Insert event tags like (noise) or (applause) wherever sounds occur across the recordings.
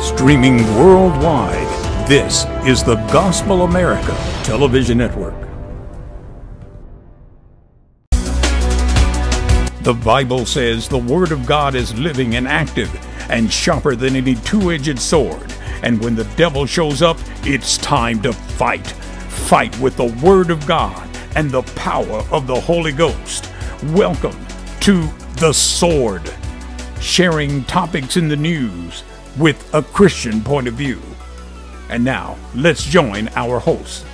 Streaming worldwide, this is the Gospel America Television Network. The Bible says the Word of God is living and active and sharper than any two edged sword. And when the devil shows up, it's time to fight. Fight with the Word of God and the power of the Holy Ghost. Welcome to The Sword, sharing topics in the news with a Christian point of view. And now, let's join our host.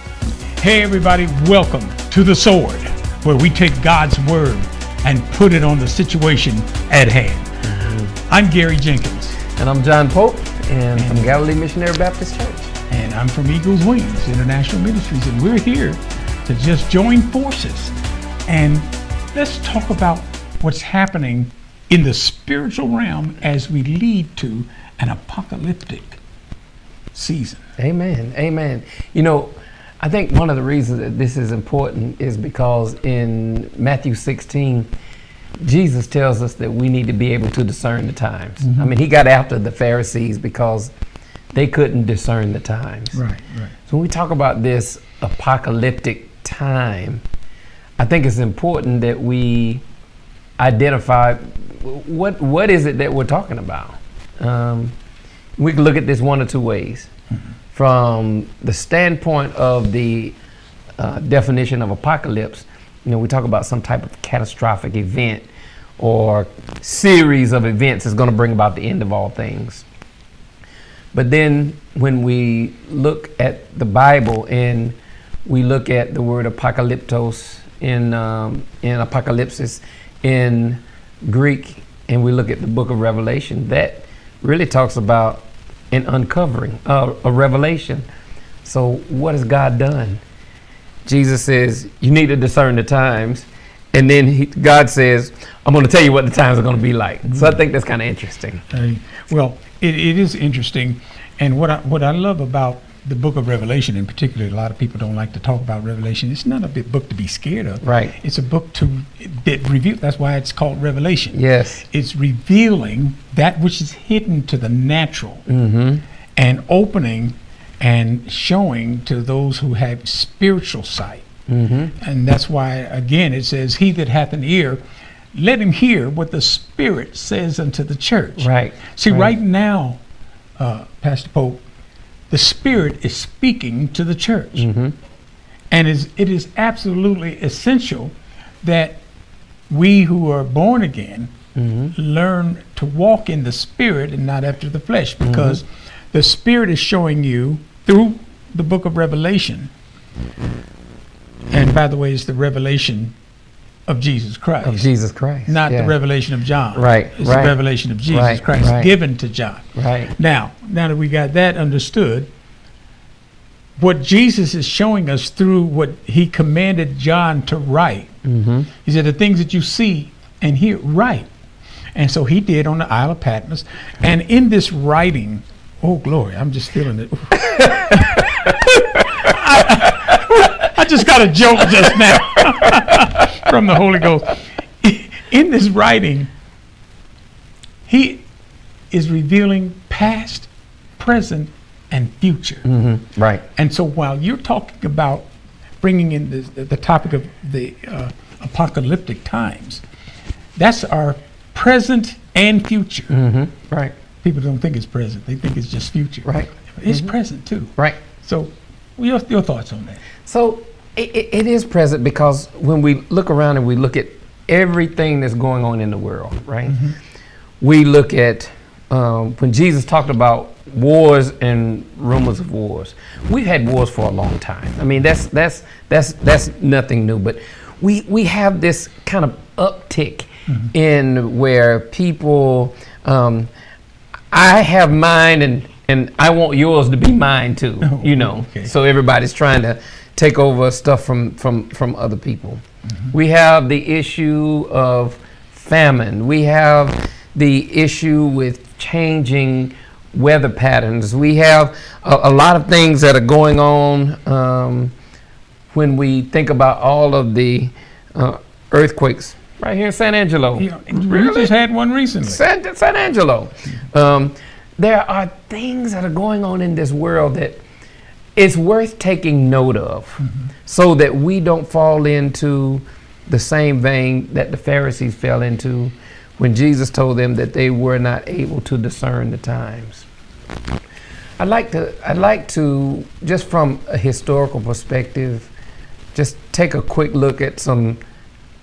Hey, everybody, welcome to The Sword, where we take God's Word and put it on the situation at hand. Mm-hmm. I'm Gary Jenkins. And I'm John Pope, and, and from Galilee Missionary Baptist Church. And I'm from Eagles Wings International Ministries, and we're here to just join forces and let's talk about what's happening in the spiritual realm as we lead to an apocalyptic season. Amen. Amen. You know, I think one of the reasons that this is important is because in Matthew 16, Jesus tells us that we need to be able to discern the times. Mm-hmm. I mean, he got after the Pharisees because they couldn't discern the times. Right, right. So when we talk about this apocalyptic time, I think it's important that we identify what what is it that we're talking about. Um, we can look at this one or two ways. Mm-hmm. From the standpoint of the uh, definition of apocalypse, you know, we talk about some type of catastrophic event or series of events that's going to bring about the end of all things. But then when we look at the Bible and we look at the word apocalyptos in um, in apocalypse in Greek, and we look at the book of Revelation, that really talks about an uncovering, uh, a revelation. So, what has God done? Jesus says, You need to discern the times. And then he, God says, I'm going to tell you what the times are going to be like. So, I think that's kind of interesting. Well, it, it is interesting. And what I, what I love about the book of Revelation in particular, a lot of people don't like to talk about Revelation. It's not a big book to be scared of. Right. It's a book to that reveal. That's why it's called Revelation. Yes. It's revealing that which is hidden to the natural, mm-hmm. and opening and showing to those who have spiritual sight. Mm-hmm. And that's why again it says, "He that hath an ear." Let him hear what the Spirit says unto the church. Right. See, right, right now, uh, Pastor Pope, the Spirit is speaking to the church. Mm-hmm. And is, it is absolutely essential that we who are born again mm-hmm. learn to walk in the Spirit and not after the flesh mm-hmm. because mm-hmm. the Spirit is showing you through the book of Revelation. And by the way, it's the revelation of Jesus Christ. Of Jesus Christ. Not yeah. the revelation of John. Right. It's right. the revelation of Jesus right, Christ right. given to John. Right. Now, now that we got that understood, what Jesus is showing us through what he commanded John to write, mm-hmm. he said, the things that you see and hear, write. And so he did on the Isle of Patmos. And in this writing, oh, glory, I'm just feeling it. (laughs) I, I just got a joke just now (laughs) from the Holy Ghost. (laughs) In this writing, he is revealing past, present, and future. Mm-hmm. Right. And so while you're talking about bringing in the, the topic of the uh, apocalyptic times, that's our present and future. Mm-hmm. Right. People don't think it's present; they think it's just future. Right. It's mm-hmm. present too. Right. So, your, your thoughts on that? So, it, it is present because when we look around and we look at everything that's going on in the world, right? Mm-hmm. We look at um, when Jesus talked about wars and rumors of wars. We've had wars for a long time. I mean, that's that's that's that's nothing new. But we we have this kind of uptick mm-hmm. in where people. Um, I have mine, and and I want yours to be mine too. Oh, you know, okay. so everybody's trying to take over stuff from from from other people. Mm-hmm. We have the issue of famine. We have the issue with changing weather patterns. We have a, a lot of things that are going on um, when we think about all of the uh, earthquakes right here in San Angelo. Yeah, really? We just had one recently. San, San Angelo. Um, there are things that are going on in this world that it's worth taking note of mm-hmm. so that we don't fall into the same vein that the Pharisees fell into when Jesus told them that they were not able to discern the times. I'd like to I'd like to just from a historical perspective just take a quick look at some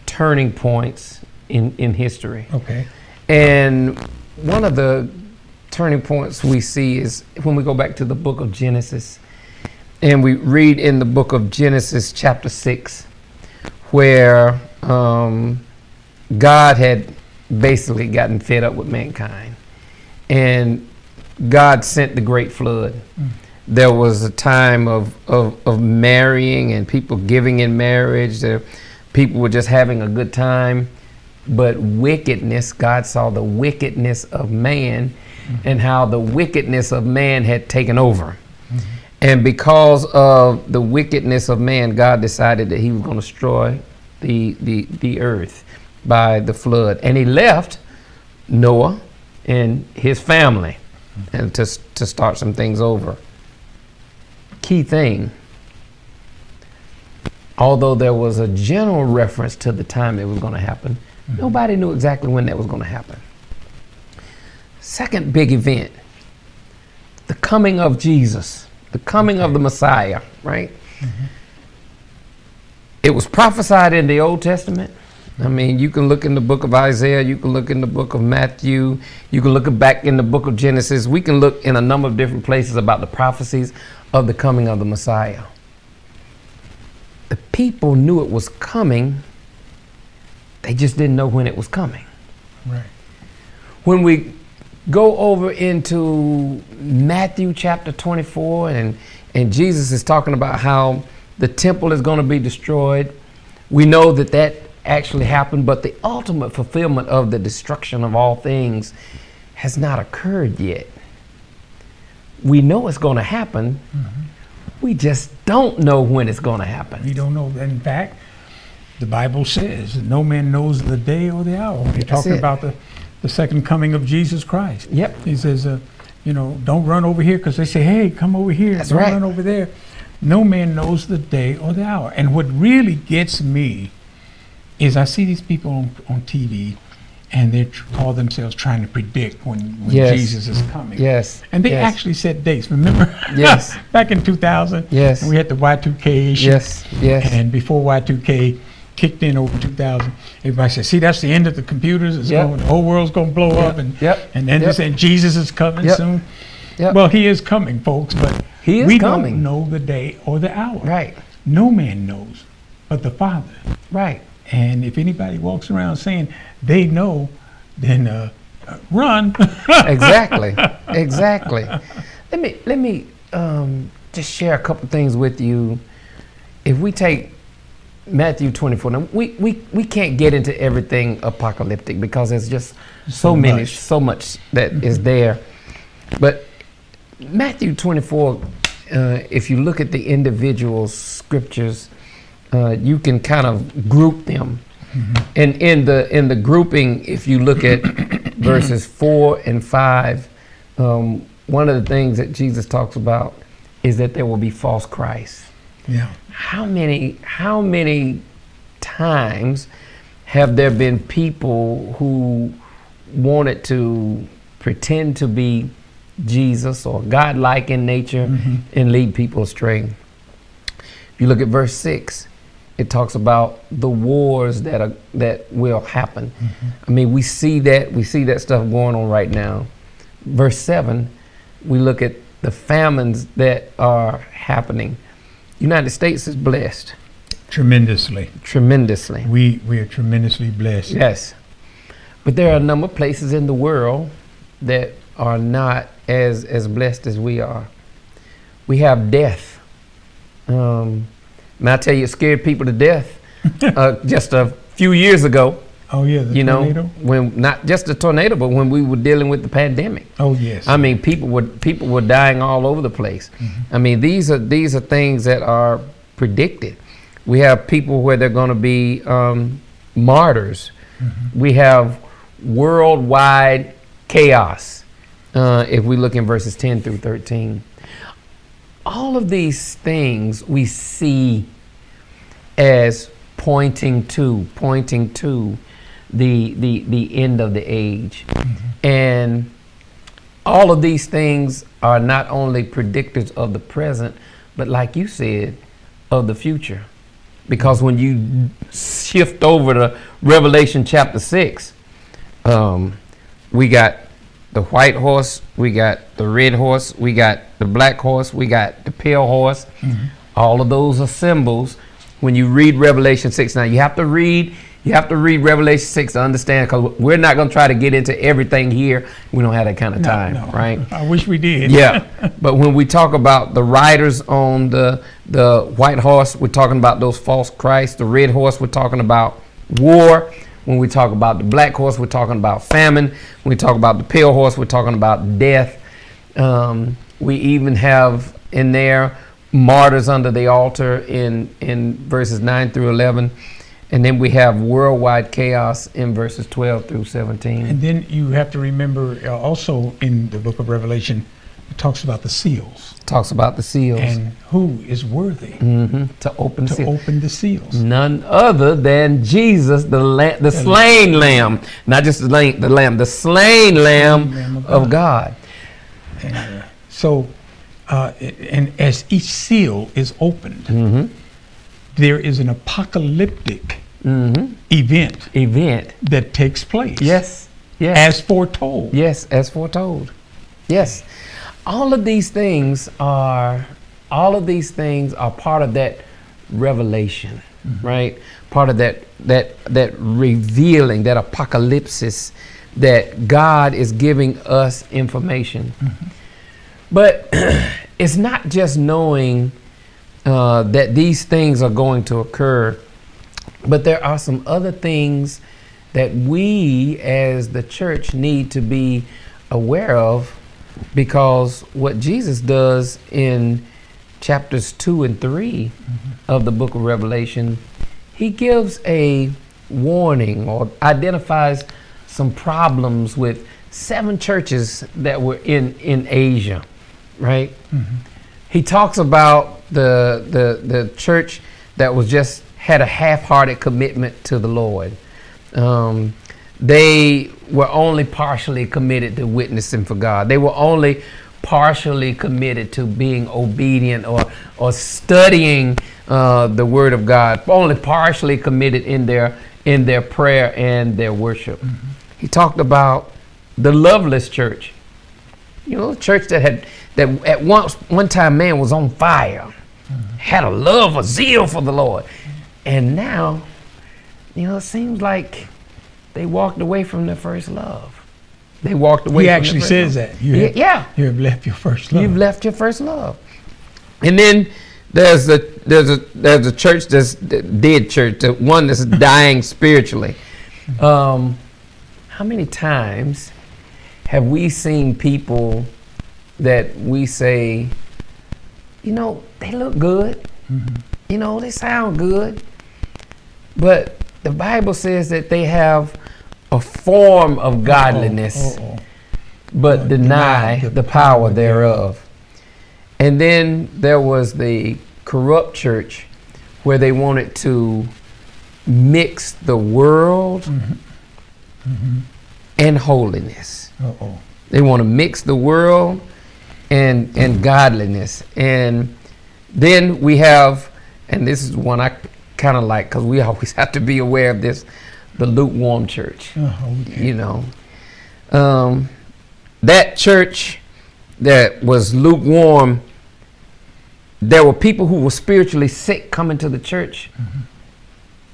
turning points in, in history. Okay. And one of the turning points we see is when we go back to the book of Genesis and we read in the book of Genesis, chapter 6, where um, God had basically gotten fed up with mankind. And God sent the great flood. Mm. There was a time of, of, of, marrying and people giving in marriage. There, people were just having a good time. But wickedness, God saw the wickedness of man mm-hmm. and how the wickedness of man had taken over. Mm-hmm. And because of the wickedness of man, God decided that he was going to destroy the, the, the earth by the flood. And he left Noah and his family and to, to start some things over. Key thing, although there was a general reference to the time it was going to happen, mm-hmm. nobody knew exactly when that was going to happen. Second big event, the coming of Jesus, the coming of the Messiah, right? Mm-hmm. It was prophesied in the Old Testament. I mean, you can look in the book of Isaiah, you can look in the book of Matthew, you can look back in the book of Genesis. We can look in a number of different places about the prophecies of the coming of the Messiah. The people knew it was coming, they just didn't know when it was coming. Right. When we go over into Matthew chapter 24, and, and Jesus is talking about how the temple is going to be destroyed, we know that that actually happened, but the ultimate fulfillment of the destruction of all things has not occurred yet. We know it's going to happen. Mm-hmm. We just don't know when it's going to happen. We don't know. In fact, the Bible says no man knows the day or the hour. You're talking about the, the second coming of Jesus Christ. Yep. He says, uh, you know, don't run over here because they say, hey, come over here. That's don't right. run over there. No man knows the day or the hour. And what really gets me is I see these people on, on TV and they tr- call themselves trying to predict when, when yes. Jesus is coming. Yes. And they yes. actually set dates. Remember? (laughs) Yes. Back in 2000. Yes. we had the Y2K issue. Yes. Yes. And before Y2K kicked in over 2000, everybody said, "See, that's the end of the computers. It's yep. going, the whole world's going to blow yep. up." And yep. and then they said Jesus is coming soon. Well, he is coming, folks, but he is we coming. don't know the day or the hour. Right. No man knows, but the Father. Right. And if anybody walks around saying they know, then uh, uh run. (laughs) exactly, exactly. Let me let me um, just share a couple things with you. If we take Matthew 24, now we, we, we can't get into everything apocalyptic because there's just so, so many, much. so much that mm-hmm. is there. But Matthew 24, uh, if you look at the individual scriptures, uh, you can kind of group them. Mm-hmm. And in the in the grouping, if you look at (coughs) verses four and five, um, one of the things that Jesus talks about is that there will be false Christs. Yeah. How many how many times have there been people who wanted to pretend to be Jesus or God-like in nature mm-hmm. and lead people astray? If you look at verse six, it talks about the wars that are that will happen. Mm-hmm. I mean, we see that we see that stuff going on right now. Verse seven, we look at the famines that are happening. United States is blessed tremendously. Tremendously. We we are tremendously blessed. Yes, but there are a number of places in the world that are not as as blessed as we are. We have death. Um, and I tell you, it scared people to death (laughs) uh, just a few years ago. Oh yeah, you tornado? know when not just the tornado, but when we were dealing with the pandemic. Oh yes. I mean, people were people were dying all over the place. Mm-hmm. I mean, these are these are things that are predicted. We have people where they're going to be um, martyrs. Mm-hmm. We have worldwide chaos. uh, if we look in verses 10 through 13. All of these things we see as pointing to, pointing to the, the, the end of the age. Mm-hmm. And all of these things are not only predictors of the present, but like you said, of the future. Because when you shift over to Revelation chapter 6, um, we got the white horse, we got the red horse, we got the black horse, we got the pale horse. Mm-hmm. All of those are symbols. When you read Revelation 6, now you have to read you have to read Revelation 6 to understand because we're not going to try to get into everything here. We don't have that kind of time, no, no. right? I wish we did. yeah. (laughs) But when we talk about the riders on the, the white horse, we're talking about those false Christs. The red horse, we're talking about war. When we talk about the black horse, we're talking about famine. When we talk about the pale horse, we're talking about death. Um, we even have in there martyrs under the altar in, in verses 9 through 11. And then we have worldwide chaos in verses 12 through 17. And then you have to remember uh, also in the book of Revelation, it talks about the seals. Talks about the seals. And who is worthy mm-hmm. to open to open the seals? None other than Jesus, the la- the, the slain lamb. lamb, not just the lamb, the lamb, the slain lamb, lamb of God. Of God. And, uh, so, uh, and as each seal is opened, mm-hmm. there is an apocalyptic mm-hmm. event event that takes place. Yes. Yes. As foretold. Yes, as foretold. Yes. All of these things are all of these things are part of that revelation, mm-hmm. right? Part of that that that revealing, that apocalypse that God is giving us information. Mm-hmm. But (clears throat) it's not just knowing uh, that these things are going to occur but there are some other things that we as the church need to be aware of because what Jesus does in chapters 2 and 3 mm-hmm. of the book of Revelation, he gives a warning or identifies some problems with seven churches that were in, in Asia, right? Mm-hmm. He talks about the, the, the church that was just had a half-hearted commitment to the Lord. Um, they were only partially committed to witnessing for God. They were only partially committed to being obedient or or studying uh, the Word of God. Only partially committed in their in their prayer and their worship. Mm-hmm. He talked about the loveless church. You know, a church that had that at once one time man was on fire, mm-hmm. had a love, a zeal for the Lord. And now, you know, it seems like they walked away from their first love. They walked away. He actually says love. that. You have, yeah, you have left your first love. You've left your first love. And then there's a there's a there's a church that's dead church, the one that's (laughs) dying spiritually. Um, how many times have we seen people that we say, you know, they look good, mm-hmm. you know, they sound good, but the Bible says that they have a form of godliness, uh-oh, uh-oh. but deny, deny the power thereof. And then there was the corrupt church where they wanted to mix the world mm-hmm. Mm-hmm. and holiness. Uh-oh. They want to mix the world and and godliness. And then we have, and this is one I kind of like because we (laughs) always have to be aware of this the lukewarm church oh, okay. you know um, that church that was lukewarm there were people who were spiritually sick coming to the church mm-hmm.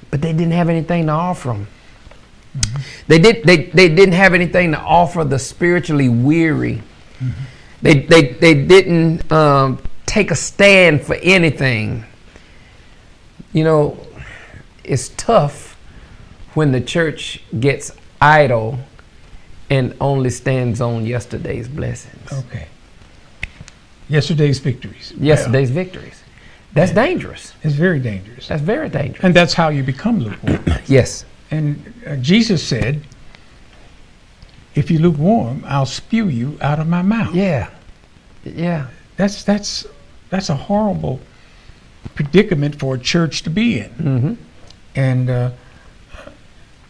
but they didn't have anything to offer them mm-hmm. they, did, they, they didn't have anything to offer the spiritually weary mm-hmm. they, they, they didn't um, take a stand for anything you know, it's tough when the church gets idle and only stands on yesterday's blessings. Okay. Yesterday's victories. Yesterday's victories. That's yeah. dangerous. It's very dangerous. That's very dangerous. And that's how you become lukewarm. (clears throat) yes. And uh, Jesus said if you lukewarm, I'll spew you out of my mouth. Yeah. Yeah. That's that's that's a horrible predicament for a church to be in. Mm-hmm. And uh,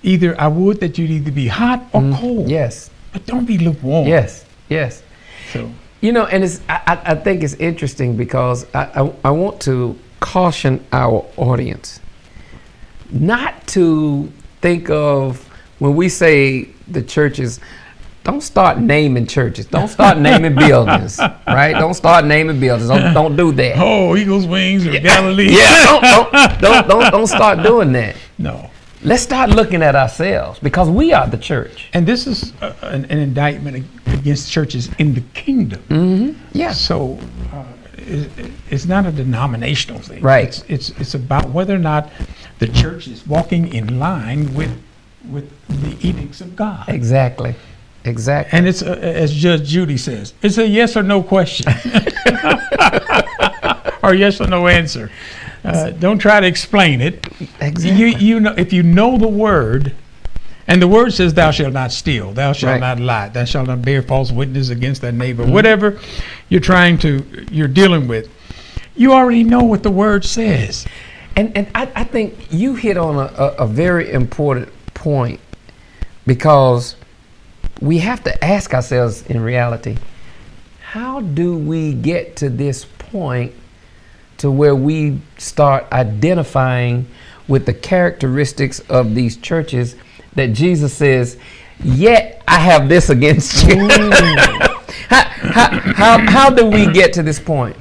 either I would that you'd either be hot or cold. Mm-hmm. Yes. But don't be lukewarm. Yes. Yes. So You know, and it's I, I think it's interesting because I, I, I want to caution our audience not to think of when we say the churches don't start naming churches don't start naming buildings (laughs) right don't start naming buildings don't, don't do that Oh, Eagles wings or Galilee. yeah don't, don't, don't, don't, (laughs) don't start doing that No. let's start looking at ourselves because we are the church And this is uh, an, an indictment against churches in the kingdom. Mm-hmm. yeah So uh, it, it's not a denominational thing. Right. It's, it's it's about whether or not the church is walking in line with with the edicts of God. exactly exactly And it's uh, as Judge Judy says, it's a yes or no question, (laughs) or yes or no answer. Uh, don't try to explain it. exactly You you know if you know the word, and the word says, "Thou shalt not steal, thou shalt Right. not lie, thou shalt not bear false witness against thy neighbor." Mm-hmm. Whatever you're trying to you're dealing with, you already know what the word says. And and I, I think you hit on a, a, a very important point because we have to ask ourselves in reality, how do we get to this point to where we start identifying with the characteristics of these churches that Jesus says, yet I have this against you. (laughs) how, how, how, how do we get to this point?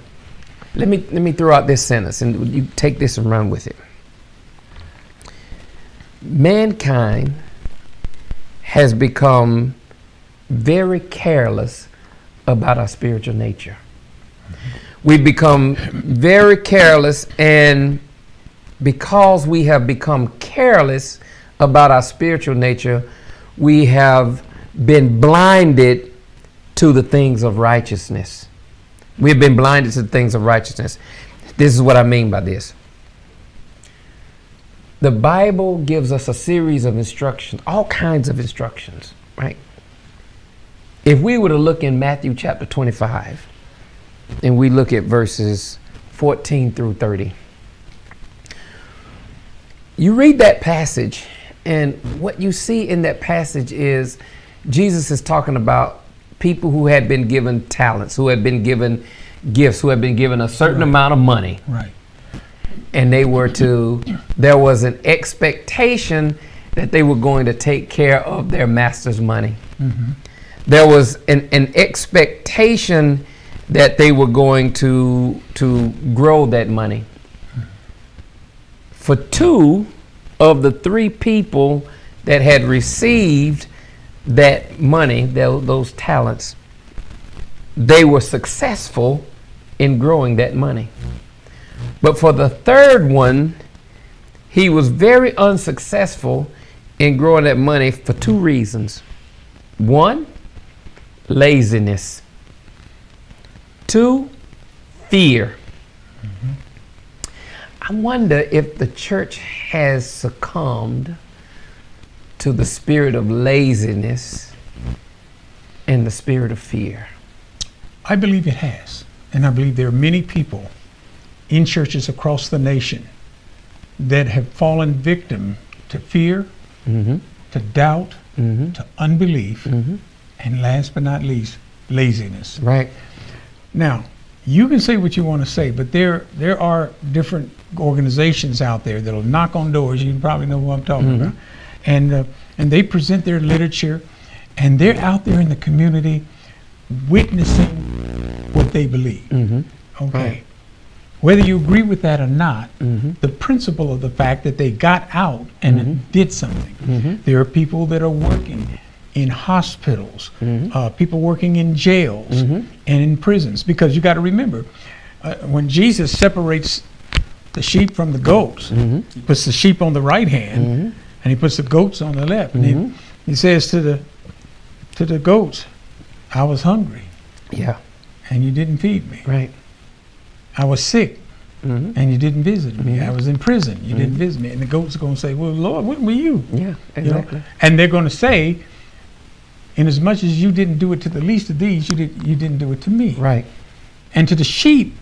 Let me let me throw out this sentence and you take this and run with it. Mankind has become very careless about our spiritual nature. We've become very careless and because we have become careless about our spiritual nature, we have been blinded to the things of righteousness. We've been blinded to the things of righteousness. This is what I mean by this. The Bible gives us a series of instructions, all kinds of instructions, right? If we were to look in Matthew chapter 25 and we look at verses 14 through 30, you read that passage, and what you see in that passage is Jesus is talking about people who had been given talents, who had been given gifts, who had been given a certain amount of money, Right. and they were to, there was an expectation that they were going to take care of their master's money. Mm-hmm. There was an, an expectation that they were going to, to grow that money. For two of the three people that had received that money, tho- those talents, they were successful in growing that money. But for the third one, he was very unsuccessful in growing that money for two reasons. One, laziness. Two, fear. I wonder if the church has succumbed to the spirit of laziness and the spirit of fear. I believe it has. And I believe there are many people in churches across the nation that have fallen victim to fear, Mm-hmm. to doubt, Mm-hmm. to unbelief, Mm-hmm. And last but not least, laziness. Right. Now, you can say what you want to say, but there there are different organizations out there that'll knock on doors. You probably know who I'm talking Mhm. about, and uh, and they present their literature, and they're out there in the community witnessing what they believe. Mm-hmm. Okay, Right. whether you agree with that or not, Mm-hmm. the principle of the fact that they got out and Mhm. did something. Mm-hmm. There are people that are working in hospitals, Mhm. uh, people working in jails Mhm. and in prisons. Because you got to remember, uh, when Jesus separates the sheep from the goats, Mhm. he puts the sheep on the right hand Mhm. and he puts the goats on the left. And he, he says to the to the goats, "I was hungry Yeah. and you didn't feed me. Right. I was sick Mm-hmm. and you didn't visit me. Mhm. I was in prison. You didn't Mhm. visit me." And the goats are going to say, "Well, Lord, when were you?" Yeah. You know? Exactly. And they're going to say, Inasmuch as much as you didn't do it to the least of these, you, did, you didn't do it to me. Right. And to the sheep,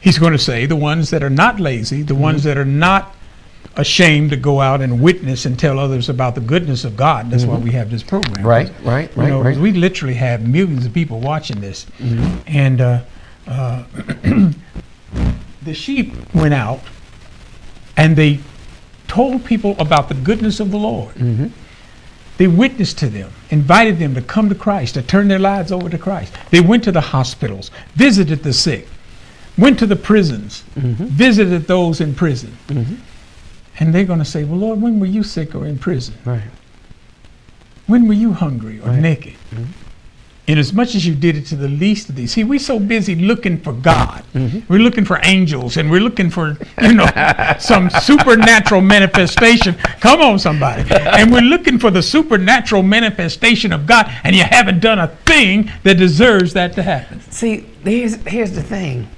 he's going to say, the ones that are not lazy, the ones Mm-hmm. that are not ashamed to go out and witness and tell others about the goodness of God. That's why we have this program. Mm-hmm. Right, right, You right, know, right. we literally have millions of people watching this. Mm-hmm. And uh, uh, (clears throat) the sheep went out and they told people about the goodness of the Lord. Mm-hmm. They witnessed to them, invited them to come to Christ, to turn their lives over to Christ. They went to the hospitals, visited the sick, went to the prisons, Mm-hmm. visited those in prison. And they're going to say, Well, Lord, when were you sick or in prison? Right. When were you hungry or Right. naked? Inasmuch as much as you did it to the least of these. See, we're so busy looking for God. Mm-hmm. We're looking for angels and we're looking for, you know, (laughs) some supernatural manifestation. Come on, somebody. And we're looking for the supernatural manifestation of God, and you haven't done a thing that deserves that to happen. See, here's here's the thing.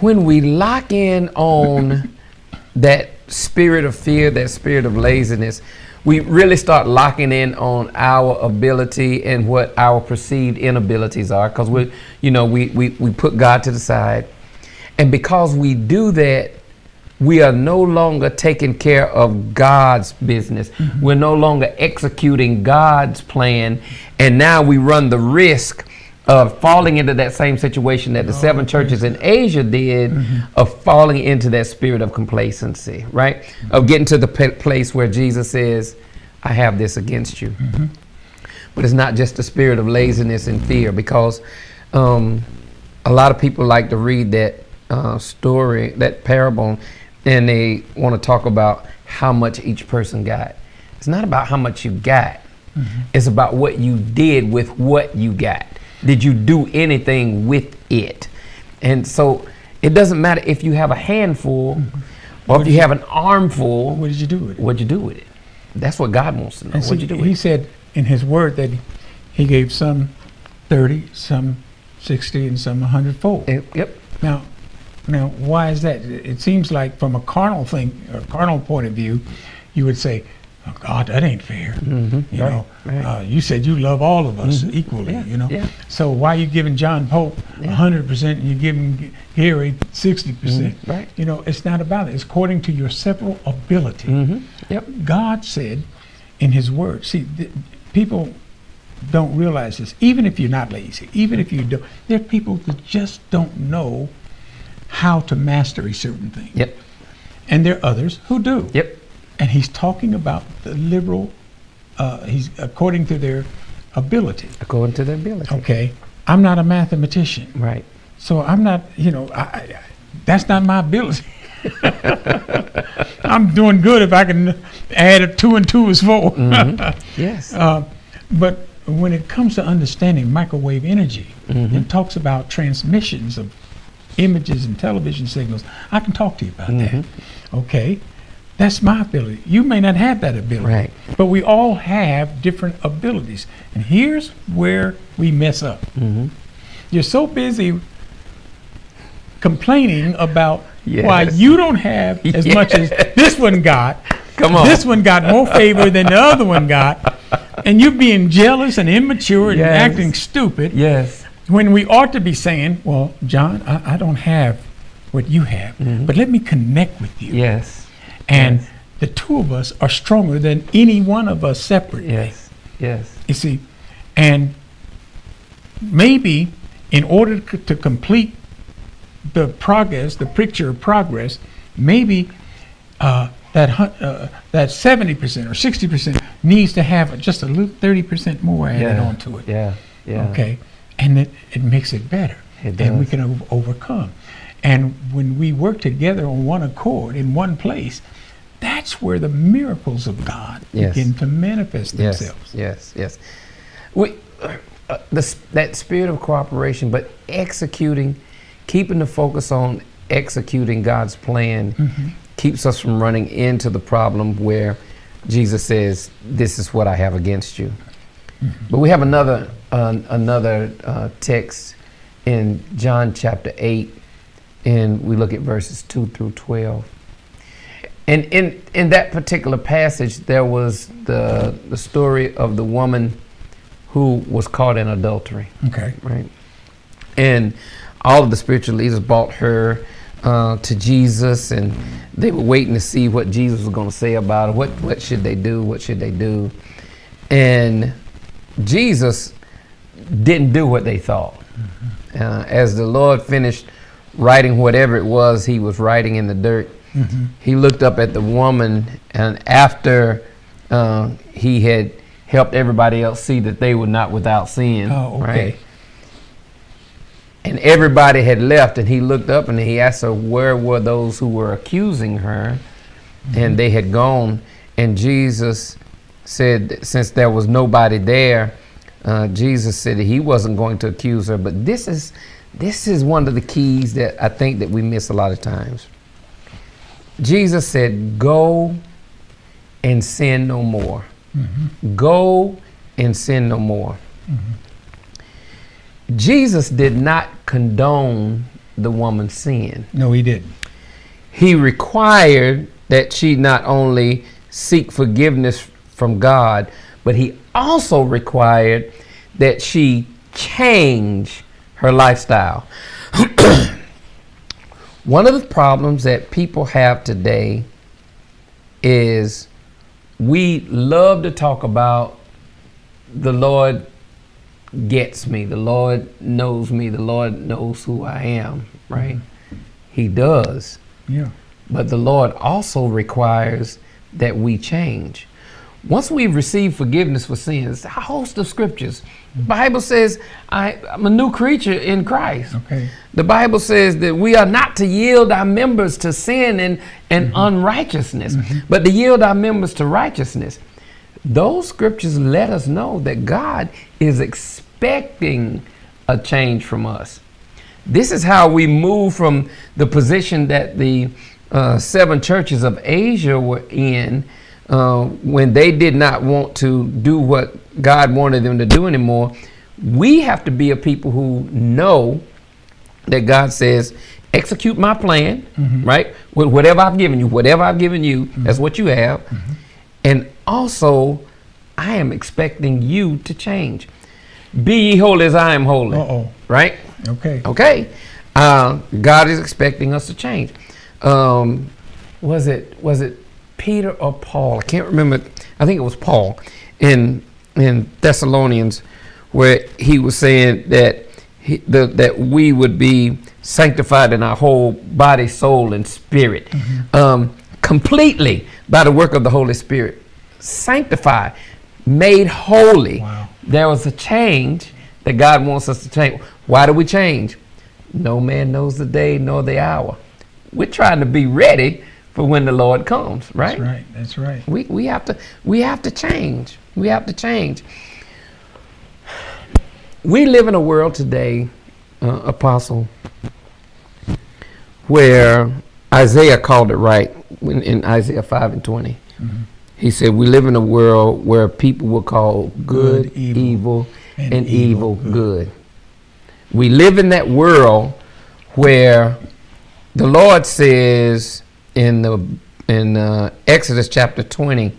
When we lock in on that spirit of fear, that spirit of laziness, we really start locking in on our ability and what our perceived inabilities are. Because we, you know, we, we we put God to the side, and because we do that, we are no longer taking care of God's business. Mm-hmm. We're no longer executing God's plan. And now we run the risk of falling into that same situation that the seven churches in Asia did of falling into that spirit of complacency, right? Of getting to the p- place where Jesus says, I have this against you. But it's not just the spirit of laziness and fear because um, a lot of people like to read that uh, story, that parable, and they want to talk about how much each person got. It's not about how much you got. It's about what you did with what you got. Did you do anything with it? And so it doesn't matter if you have a handful mm-hmm. or if you have an armful. What did you do with it? What'd you do with it? That's what God wants to know. And What'd see, you do with he it? said in his word that he gave some 30, some 60, and some 100 fold. Yep. Now, now, why is that? It it seems like from a carnal thing, or carnal point of view, you would say, oh, "God, that ain't fair." You right, know, right. Uh, you said you love all of us equally. Yeah, You know, yeah. so why are you giving John Pope hundred percent and you giving Gary sixty percent? right. You know, it's not about it. It's according to your several ability. Mm-hmm. Yep. God said in His Word. See, th- people don't realize this. Even if you're not lazy, even if you don't, there are people that just don't know how to master a certain thing, Yep. and there are others who do. Yep. And He's talking about the liberal. Uh, he's according to their ability. According to their ability. Okay, I'm not a mathematician, Right. so I'm not. You know, I, I, that's not my ability. (laughs) I'm doing good if I can add a two and two is 4 (laughs) Yes. Uh, but when it comes to understanding microwave energy, it talks about transmissions of images and television signals. I can talk to you about that. Okay, that's my ability. You may not have that ability, Right. but we all have different abilities. And here's where we mess up. Mm-hmm. You're so busy complaining about why you don't have as much as (laughs) this one got. Come on. This one got more favor than the other one got. And you're being jealous and immature and acting stupid yes. when we ought to be saying, Well, John, I, I don't have what you have, mm-hmm. but let me connect with you. Yes. And Yes. the two of us are stronger than any one of us separately. Yes. Yes. You see, and maybe in order c- to complete the progress, the picture of progress, maybe uh, that hun- uh, that seventy percent or sixty percent needs to have just a little thirty percent more added Yeah. onto it. Yeah. Yeah. Okay, and it, it makes it better, It and we can overcome. And when we work together on one accord in one place, that's where the miracles of God Yes. begin to manifest Yes. themselves. Yes. Yes. We, uh, the, that spirit of cooperation, but executing, keeping the focus on executing God's plan, keeps us from running into the problem where Jesus says, "This is what I have against you." But we have another uh, another uh, text in John chapter eight, and we look at verses two through twelve. And in in that particular passage, there was the the story of the woman who was caught in adultery. Okay. Right. And all of the spiritual leaders brought her uh, to Jesus, and they were waiting to see what Jesus was going to say about it. What what should they do? What should they do? And Jesus didn't do what they thought. Mm-hmm. Uh, as the Lord finished writing whatever it was he was writing in the dirt, mm-hmm. he looked up at the woman, and after uh, he had helped everybody else see that they were not without sin, oh, okay. right? And everybody had left, and he looked up and he asked her, Where were those who were accusing her? Mm-hmm. And they had gone. And Jesus said, Since there was nobody there, uh, Jesus said he wasn't going to accuse her. But this is, this is one of the keys that I think that we miss a lot of times. Jesus said, Go and sin no more. Mm-hmm. Go and sin no more. Mm-hmm. Jesus did not condone the woman's sin. No, he didn't. He required that she not only seek forgiveness from God, but he also required that she change her lifestyle. (clears throat) One of the problems that people have today is we love to talk about the Lord gets me. The Lord knows me. The Lord knows who I am, right? Mm-hmm. He does. Yeah. But the Lord also requires that we change. Once we've received forgiveness for sins, a host of scriptures. The Bible says, I, am a new creature in Christ. Okay. The Bible says that we are not to yield our members to sin and, and mm-hmm. unrighteousness, mm-hmm. but to yield our members to righteousness. Those scriptures let us know that God is expecting a change from us. This is how we move from the position that the uh, seven churches of Asia were in uh, when they did not want to do what God wanted them to do anymore. We have to be a people who know that God says, execute my plan, mm-hmm. right? With whatever I've given you, whatever I've given you, mm-hmm. that's what you have. Mm-hmm. And also, I am expecting you to change. Be ye holy as I am holy. Uh-oh. Right? Okay. Okay. Uh, God is expecting us to change. Um, was it was it Peter or Paul? I can't remember. I think it was Paul in in Thessalonians, where he was saying that he, the, that we would be sanctified in our whole body, soul, and spirit, mm-hmm. um, completely by the work of the Holy Spirit. Sanctified, made holy. Wow. There was a change that God wants us to change. Why do we change? No man knows the day nor the hour. We're trying to be ready for when the Lord comes, right? That's right. That's right. We, we have to we have to change. We have to change. We live in a world today, uh, Apostle, where Isaiah called it right in, in Isaiah 5 and 20. Mm-hmm. He said, We live in a world where people will call good, good evil, evil, and, and evil, evil good. good. We live in that world where the Lord says in the in uh, Exodus chapter 20,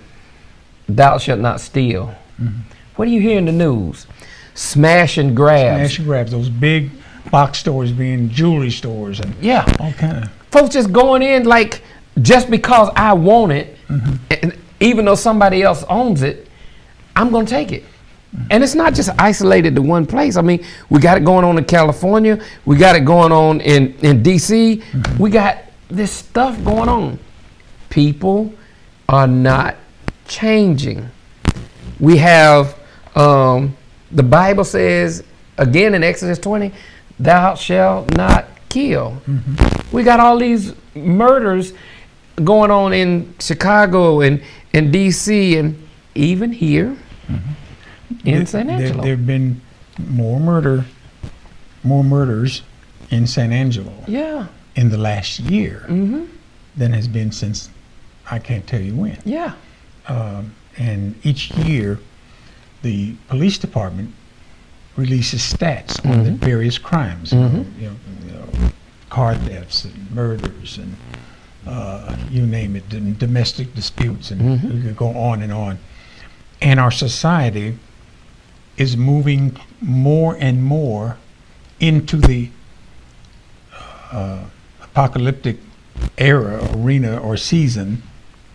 thou shalt not steal. Mm-hmm. What do you hear in the news? Smash and grab. Smash and grabs. Those big box stores being jewelry stores and yeah, all kind of folks just going in like just because I want it, mm-hmm. and even though somebody else owns it, I'm going to take it. Mm-hmm. And it's not just isolated to one place. I mean, we got it going on in California. We got it going on in, in D.C. Mm-hmm. We got this stuff going on. People are not changing. We have, um, the Bible says, again in Exodus 20, thou shalt not kill. Mm-hmm. We got all these murders going on in Chicago and in D.C. and even here mm-hmm. in San Angelo. There have been more murder, more murders in San Angelo. Yeah. In the last year mm-hmm. than has been since I can't tell you when. Yeah. Um, and each year, the police department releases stats on the mm-hmm. various crimes. Mm-hmm. you know, you know, car thefts and murders and uh, you name it, domestic disputes, and mm-hmm. we could go on and on. And our society is moving more and more into the uh, apocalyptic era, arena, or season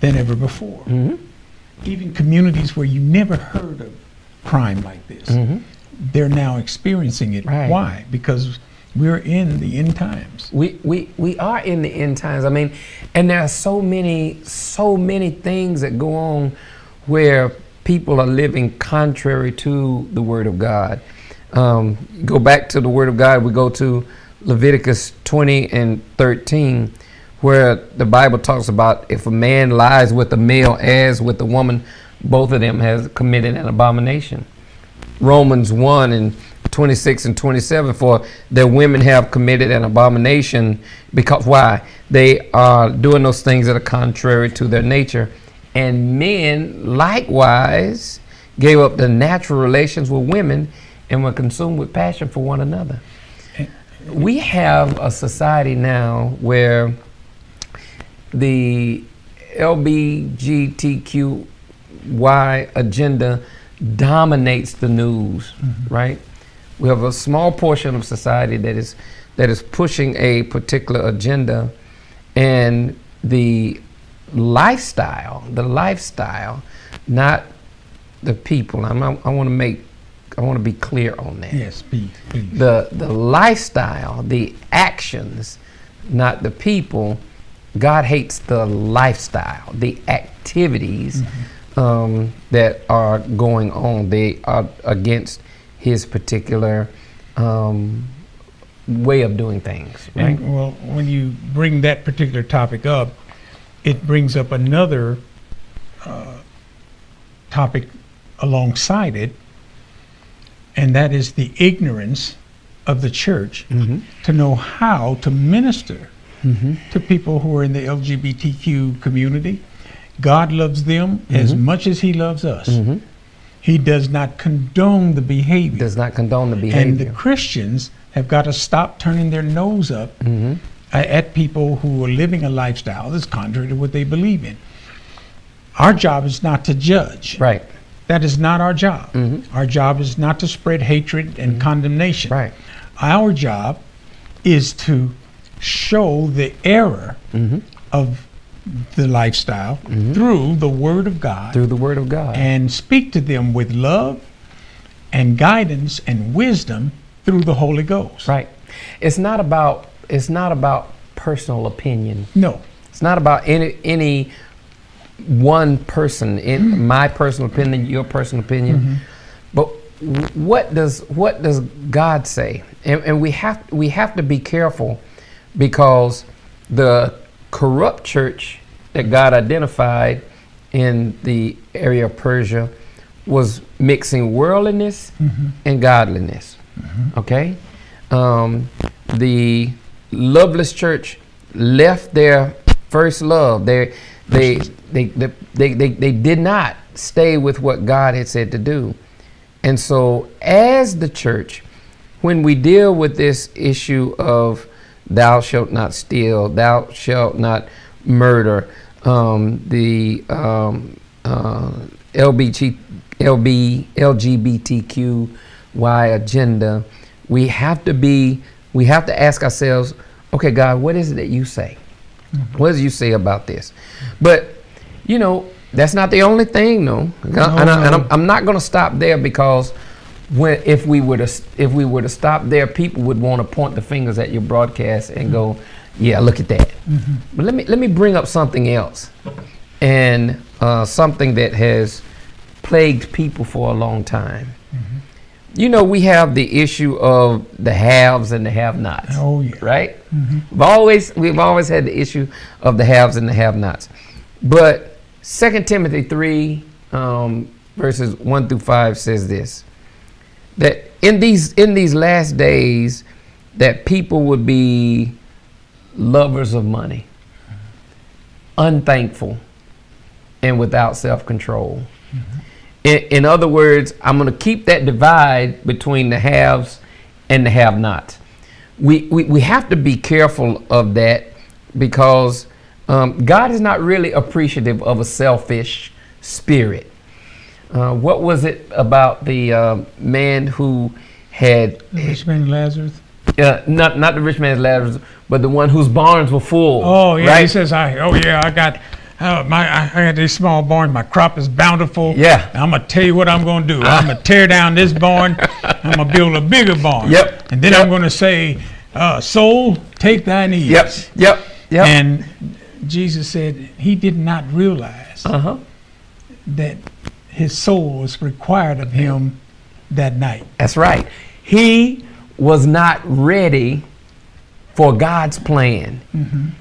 than ever before. Mhm. Even communities where you never heard of crime like this, Mhm. they're now experiencing it. Right. Why? Because we're in the end times. We, we we are in the end times. I mean, and there are so many so many things that go on where people are living contrary to the word of God. Um, go back to the word of God. We go to Leviticus 20 and 13, where the Bible talks about if a man lies with a male as with a woman, both of them has committed an abomination. Romans 1 and 26 and 27 for the women have committed an abomination because why? They are doing those things that are contrary to their nature. And men likewise gave up the natural relations with women and were consumed with passion for one another we have a society now where the LBGTQY agenda dominates the news, mm-hmm. right? We have a small portion of society that is that is pushing a particular agenda, and the lifestyle, the lifestyle, not the people. I'm, I, want to make, I want to be clear on that Yes, please. please. the the lifestyle, the actions, not the people. God hates the lifestyle, the activities um, that are going on. They are against His particular um, way of doing things. Right? And well, when you bring that particular topic up, it brings up another uh, topic alongside it, and that is the ignorance of the church Mhm. to know how to minister Mhm. to people who are in the LGBTQ community. God loves them as much as He loves us. Mhm. He does not condone the behavior. Does not condone the behavior. and the. Christians have got to stop turning their nose up Mhm. at people who are living a lifestyle that's contrary to what they believe in. Our job is not to judge. Right. That is not our job. Mhm. Our job is not to spread hatred and condemnation. Right. Our job is to show the error Mhm. of the lifestyle through the Word of God Through the Word of God. and speak to them with love and guidance and wisdom through the Holy Ghost. right. It's not about. It's not about personal opinion. No. It's not about any any one person in hmm. my personal opinion, your personal opinion. Mm-hmm. But what does what does God say? And, and we have we have to be careful because the corrupt church that God identified in the area of Persia was mixing worldliness mm-hmm. and godliness. Mm-hmm. Okay, um, the loveless church left their first love. They they, they they they they did not stay with what God had said to do, and so as the church, when we deal with this issue of thou shalt not steal, thou shalt not murder, um, the um, uh, LBG, LB, LGBTQY agenda, we have to be, we have to ask ourselves, okay, God, what is it that you say? What do you say about this? But, you know, that's not the only thing, though. and, I, and I'm. I'm not going to stop there because when if we were to if we were to stop there, people would want to point the fingers at your broadcast and go, "Yeah, look at that." But let me let me bring up something else, and uh, something that has plagued people for a long time. You know, we have the issue of the haves and the have-nots Oh, yeah. right? We've always we've always had the issue of the haves and the have-nots, but Second Timothy three um, verses one through five says this: that in these in these last days, that people would be lovers of money, unthankful, and without self-control. In, in other words, I'm going to keep that divide between the haves and the have-nots. We, we, we have to be careful of that because um, God is not really appreciative of a selfish spirit. Uh, what was it about the uh, man who had The rich man Lazarus. uh, not not the rich man's Lazarus, but the one whose barns were full? Oh yeah, he says I. Oh yeah, I got. Uh, my I, I got these small barns. My crop is bountiful. Yeah. I'm gonna tell you what I'm gonna do. I'm gonna tear down this barn. (laughs) I'm gonna build a bigger barn. Yep. And then Yep. I'm gonna say, uh, soul, take thine ease. Yep, yep, yep. And Jesus said he did not realize uh huh. that his soul was required of him that night. That's right. He was not ready for God's plan.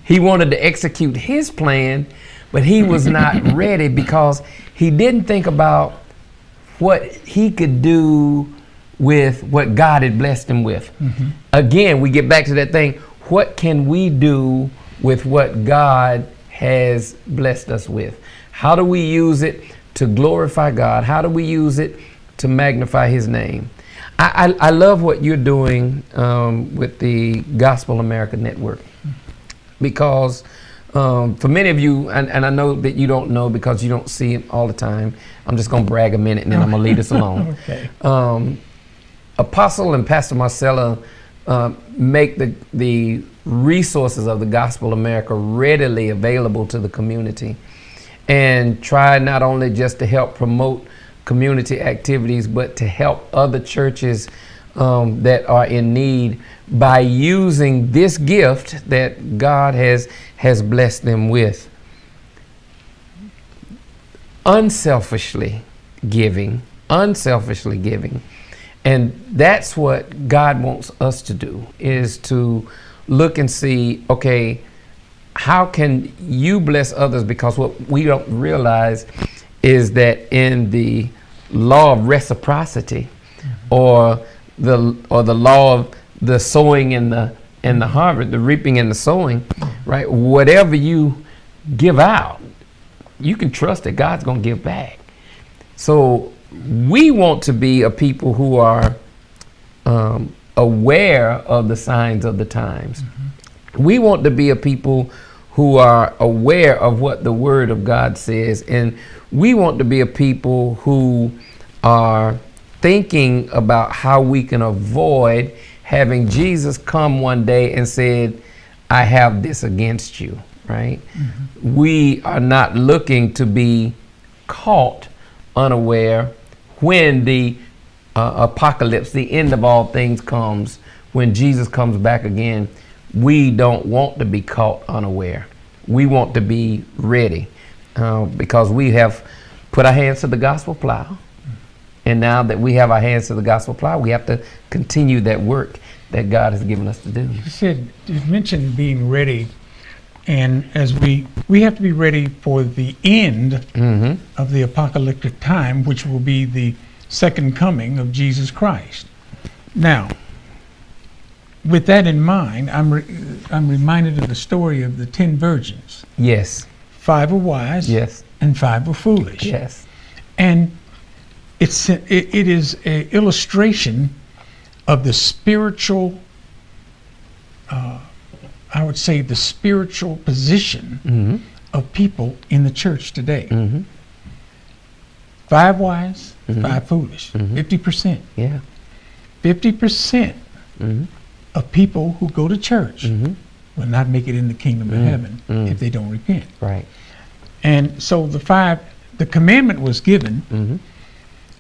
He wanted to execute his plan, but he was not (laughs) ready because he didn't think about what he could do with what God had blessed him with. Again, we get back to that thing what can we do with what God has blessed us with? How do we use it to glorify God? How do we use it to magnify His name? I, I, I love what you're doing um, with the Gospel America Network because um, for many of you, and, and I know that you don't know because you don't see it all the time. I'm just going to brag a minute and then I'm going to leave us alone. (laughs) Okay. Um, Apostle and Pastor Marcella uh, make the, the resources of the Gospel of America readily available to the community and try not only just to help promote community activities, but to help other churches um, that are in need by using this gift that God has, has blessed them with. Unselfishly giving, unselfishly giving. And that's what God wants us to do is to look and see, okay, how can you bless others? Because what we don't realize is that in the law of reciprocity or the or the law of the sowing and the and the harvest, the reaping and the sowing, right? Whatever you give out, you can trust that God's gonna give back. So we want to be a people who are um, aware of the signs of the times. We want to be a people who are aware of what the Word of God says, and we want to be a people who are thinking about how we can avoid having Jesus come one day and said, "I have this against you." Right? We are not looking to be caught unaware when the uh, apocalypse, the end of all things comes, when Jesus comes back again, we don't want to be caught unaware. We want to be ready uh, because we have put our hands to the gospel plow. And now that we have our hands to the gospel plow, we have to continue that work that God has given us to do. You said you mentioned being ready, and as we we have to be ready for the end Mm-hmm. of the apocalyptic time, which will be the second coming of Jesus Christ. Now, with that in mind, I'm re- I'm reminded of the story of the ten virgins. Yes, Five were wise, yes, and five were foolish. yes. And it's it, it is a illustration of the spiritual. Uh, I would say the spiritual position Mm-hmm. of people in the church today. Mm-hmm. Five wise, Mhm. five foolish. Mhm. Fifty percent. Yeah. Fifty percent Mm-hmm. of people who go to church Mm-hmm. will not make it in the kingdom of heaven if they don't repent. Right. And so the five, the commandment was given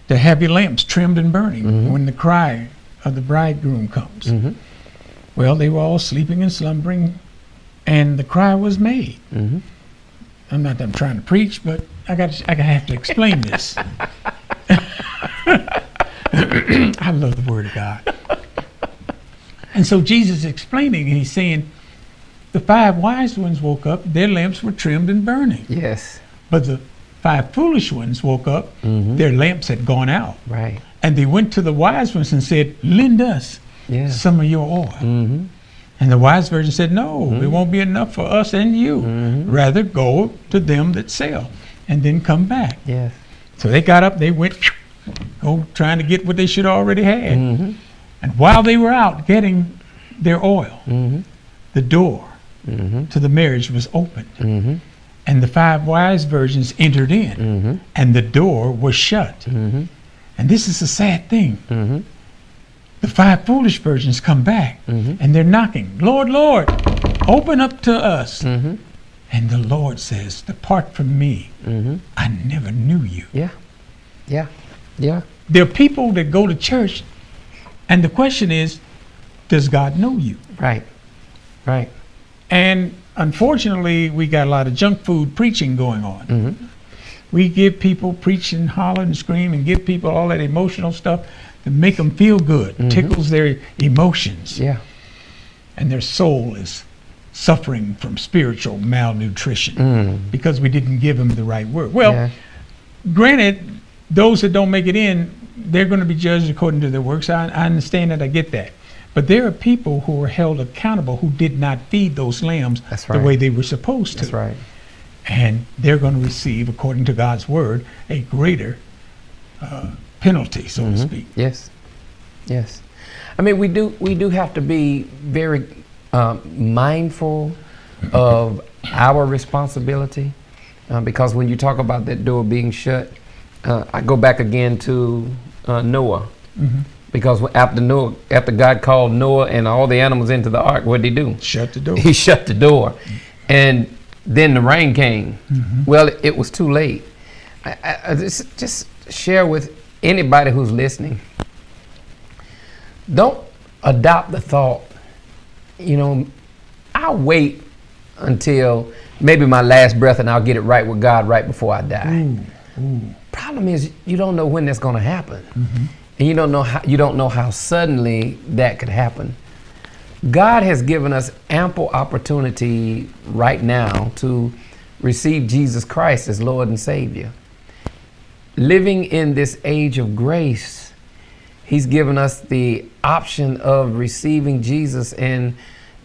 Mm-hmm. to have your lamps trimmed and burning Mhm. when the cry of the bridegroom comes. Mm-hmm. Well, they were all sleeping and slumbering, and the cry was made. Mm-hmm. I'm not that I'm trying to preach, but I got I have to explain this. (laughs) (coughs) I love the Word of God. And so Jesus is explaining, and he's saying, the five wise ones woke up, their lamps were trimmed and burning. Yes. But the five foolish ones woke up, Mhm. their lamps had gone out. Right. And they went to the wise ones and said, Lend us Yeah. some of your oil. Mm-hmm. And the wise virgin said, No, it won't be enough for us and you. Mhm. Rather go to them that sell and then come back. Yes. So they got up, they went, oh, trying to get what they should already had. Mm-hmm. And while they were out getting their oil, Mm-hmm. the door Mm-hmm. to the marriage was opened. Mm-hmm. and the five wise virgins entered in, Mm-hmm. and the door was shut. Mm-hmm. And this is a sad thing. Mm-hmm. The five foolish virgins come back, Mhm. and they're knocking, Lord, Lord, open up to us. Mm-hmm. And the Lord says, Depart from me. Mm-hmm. I never knew you. Yeah. Yeah. Yeah. There are people that go to church, and the question is, does God know you? Right. Right. And unfortunately, we got a lot of junk food preaching going on. Mm-hmm. We give people preach and holler and scream and give people all that emotional stuff to make them feel good, Mhm. tickles their emotions, Yeah. and their soul is suffering from spiritual malnutrition Mm. because we didn't give them the right word. Well, yeah. granted, those that don't make it in, they're going to be judged according to their works. I, I understand that. I get that. But there are people who are held accountable who did not feed those lambs That's the way they were supposed to. That's right. And they're going to receive, according to God's word, a greater uh, penalty, so to Mhm. speak. Yes. Yes. I mean, we do we do have to be very um, mindful of our responsibility uh, because when you talk about that door being shut, uh, I go back again to uh, Noah. Mhm. Because after Noah, after God called Noah and all the animals into the ark, what did He do? Shut the door. He shut the door, and then the rain came. Mhm. Well, it was too late. I, I, I just, just share with anybody who's listening. Don't adopt the thought, you know, I'll wait until maybe my last breath and I'll get it right with God right before I die. Ooh, ooh. Problem is, you don't know when that's going to happen, and you don't know how you don't know how suddenly that could happen. God has given us ample opportunity right now to receive Jesus Christ as Lord and Savior. Living in this age of grace, He's given us the option of receiving Jesus and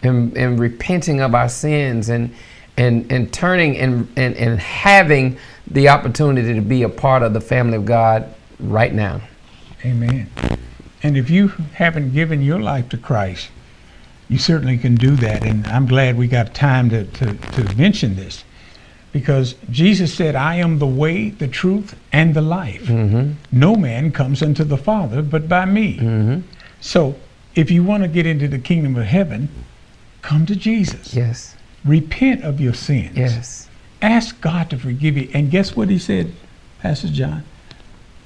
and, and repenting of our sins and and and turning and, and and having the opportunity to be a part of the family of God right now. Amen. And if you haven't given your life to Christ, you certainly can do that. And I'm glad we got time to, to, to mention this because Jesus said, I am the way, the truth, and the life. Mm-hmm. No man comes unto the Father but by me. Mm-hmm. So if you want to get into the kingdom of heaven, come to Jesus. Yes. Repent of your sins. Yes. Ask God to forgive you. And guess what he said, Pastor John?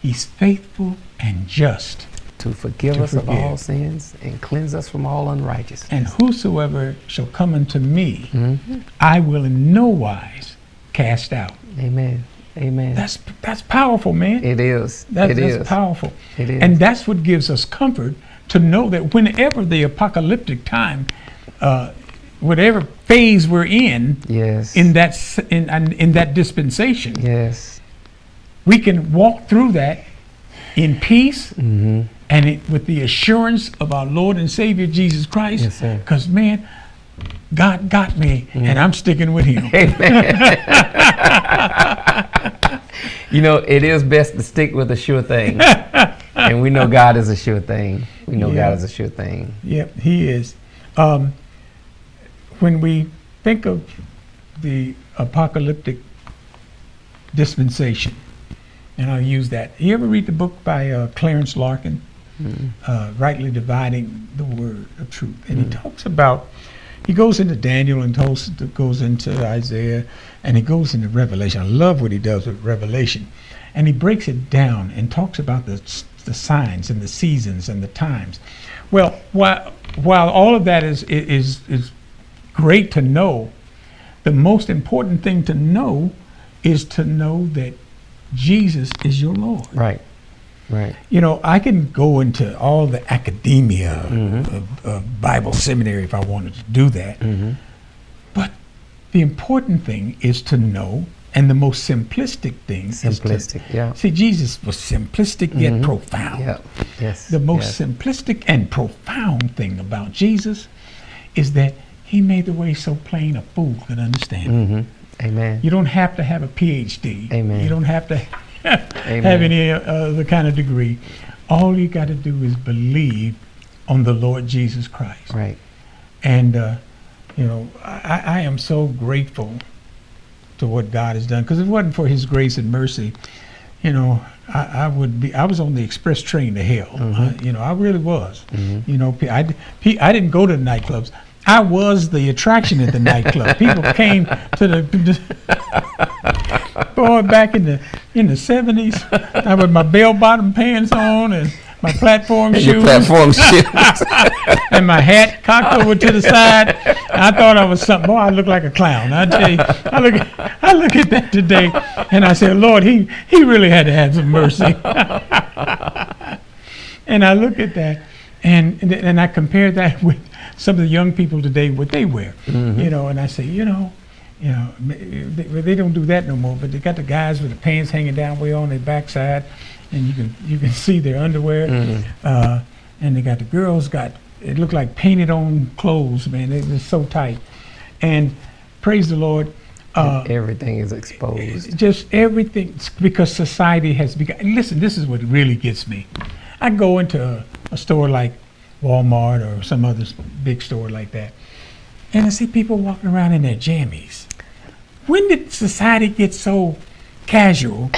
He's faithful and just. To forgive To us of all sins and cleanse us from all unrighteousness. And whosoever shall come unto me, Mhm. I will in no wise cast out. Amen. Amen. That's that's powerful, man. it is. That- it that's is. powerful. It is. And that's what gives us comfort to know that whenever the apocalyptic time, uh, whatever phase we're in, yes. in that in, in in that dispensation, yes. We can walk through that in peace Mm-hmm. and it, with the assurance of our Lord and Savior Jesus Christ. Yes, sir. Because man, God got me, Mm. and I'm sticking with Him. (laughs) You know, it is best to stick with a sure thing. (laughs) and we know God is a sure thing. We know Yeah. God is a sure thing. Yep, He is. Um, when we think of the apocalyptic dispensation, and I'll use that. You ever read the book by uh, Clarence Larkin, Mm. uh, rightly dividing the word of truth? And he talks about. He goes into Daniel and goes, goes into Isaiah and he goes into Revelation. I love what he does with Revelation. And he breaks it down and talks about the, the signs and the seasons and the times. Well, while, while all of that is, is, is great to know, the most important thing to know is to know that Jesus is your Lord. Right. Right. You know, I can go into all the academia Mhm. of, of Bible seminary if I wanted to do that. Mm-hmm. But the important thing is to know, and the most simplistic thing is to Simplistic. Yeah. see. Jesus was simplistic yet Mhm. profound. Yeah. Yes. The most yes. simplistic and profound thing about Jesus is that he made the way so plain a fool could understand. Mm-hmm. Amen. You don't have to have a PhD. Amen. You don't have to have any uh, other kind of degree. All you got to do is believe on the Lord Jesus Christ. Right. And, uh, you know, I, I am so grateful to what God has done. Because if it wasn't for His grace and mercy, you know, I, I would be. I was on the express train to hell. Mm-hmm. I- you know, I really was. You know, I, I didn't go to the nightclubs. I was the attraction at the nightclub. People came to the. (laughs) Boy, back in the in the seventies, I with my bell bottom pants on and my platform Your shoes platform (laughs) shoes. and my hat cocked over to the side. I thought I was something. Boy, I look like a clown. I tell you, I look, I look at that today, and I said, Lord, he he really had to have some mercy. (laughs) and I look at that, and and, and I compare that with some of the young people today, what they wear, you know, and I say, you know. You know, they, they don't do that no more. But they got the guys with the pants hanging down way on their backside, and you can you can (laughs) see their underwear. Uh, and they got the girls got it looked like painted on clothes, man. They were so tight. And praise the Lord, uh, Everything is exposed. just everything because society has become. Listen, this is what really gets me. I go into a, a store like Walmart or some other big store like that, and I see people walking around in their jammies. When did society get so casual